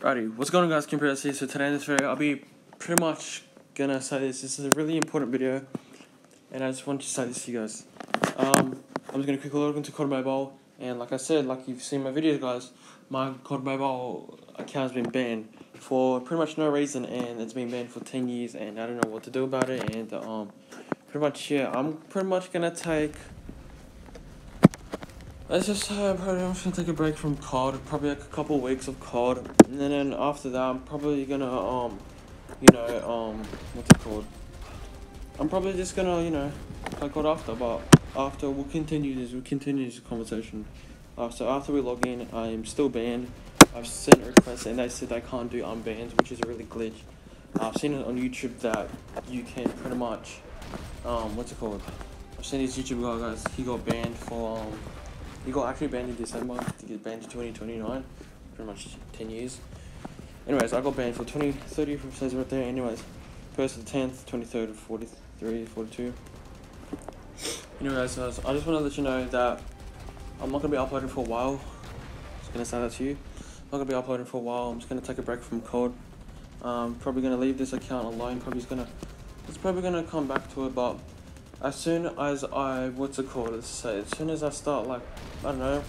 Righty, what's going on guys, Kim here. So today in this video, I'll be pretty much gonna say this. This is a really important video, and I just want to say this to you guys. Um, I'm just gonna quickly look into COD Mobile, and like I said, like you've seen my videos guys, my COD Mobile account has been banned for pretty much no reason, and it's been banned for 10 years, and I don't know what to do about it, and um, pretty much, yeah, I'm pretty much gonna take Let's just say I'm probably just gonna take a break from COD, probably like a couple weeks of COD, and then after that I'm probably gonna um, you know um, what's it called? I'm probably just gonna you know play COD after, but after we'll continue this, we'll continue this conversation. Uh, so after we log in, I am still banned. I've sent requests and they said they can't do unbans, which is a really glitch. I've seen it on YouTube that you can pretty much um, what's it called? I've seen this YouTube guy guys. He got banned for um he got actually banned in December to get banned to 2029, pretty much 10 years. Anyways, I got banned for 20, 30 from says right there. Anyways, first to the 10th, 23rd, 43, 42. Anyways, guys, I just want to let you know that I'm not going to be uploading for a while. Just going to say that to you. I'm not going to be uploading for a while. I'm just going to take a break from COD. Um, probably going to leave this account alone. Probably going to, it's probably going to come back to it, but as soon as I what's it called? say as soon as I start like I don't know,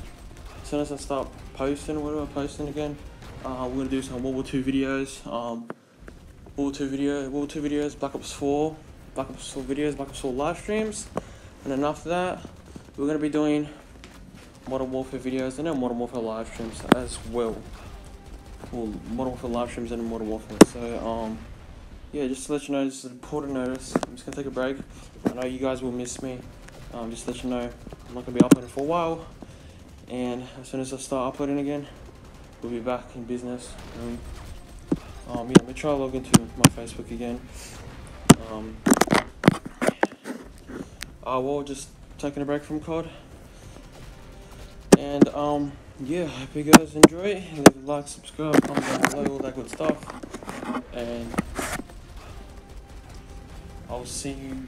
as soon as I start posting, what am I posting again? Uh, we're gonna do some World War Two videos. Um, World War Two video, World War Two videos, Black Ops Four, Black Ops Four videos, Black Ops Four live streams, and then after that, we're gonna be doing Modern Warfare videos and then Modern Warfare live streams as well. Well, Modern Warfare live streams and Modern Warfare. So um yeah, just to let you know, this is an important notice. I'm just gonna take a break. I know you guys will miss me. Um, just to let you know, I'm not gonna be uploading for a while. And as soon as I start uploading again, we'll be back in business. Um, um yeah, I'm gonna try to log into my Facebook again. Um, uh, well, just taking a break from COD. And um, yeah, hope you guys enjoy. Leave a like, subscribe, comment down below, all that good stuff. And I'll see you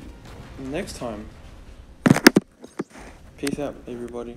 next time. Peace out, everybody.